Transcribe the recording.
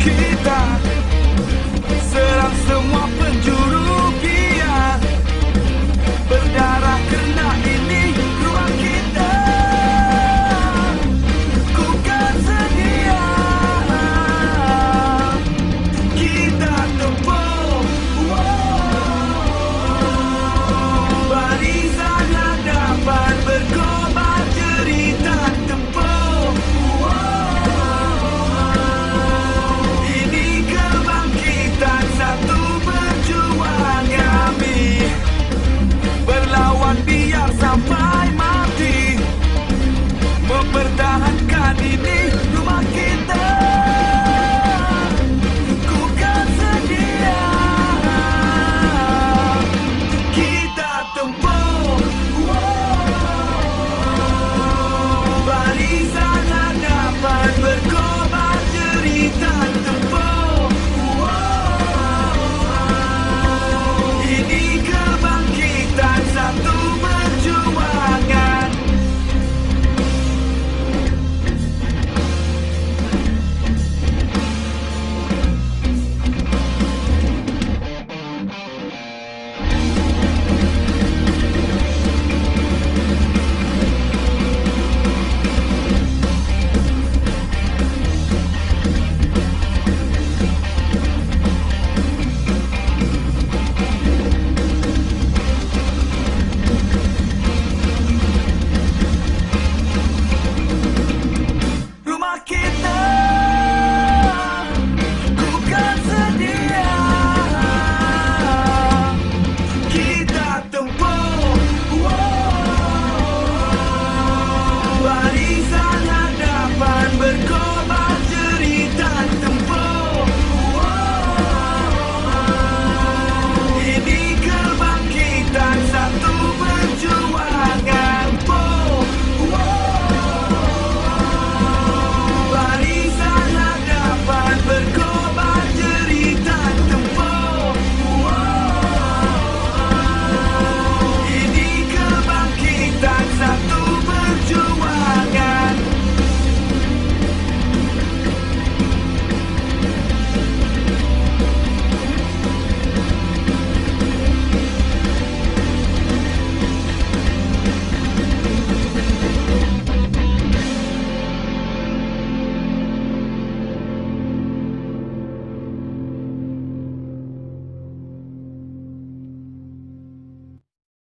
kita. Serang semua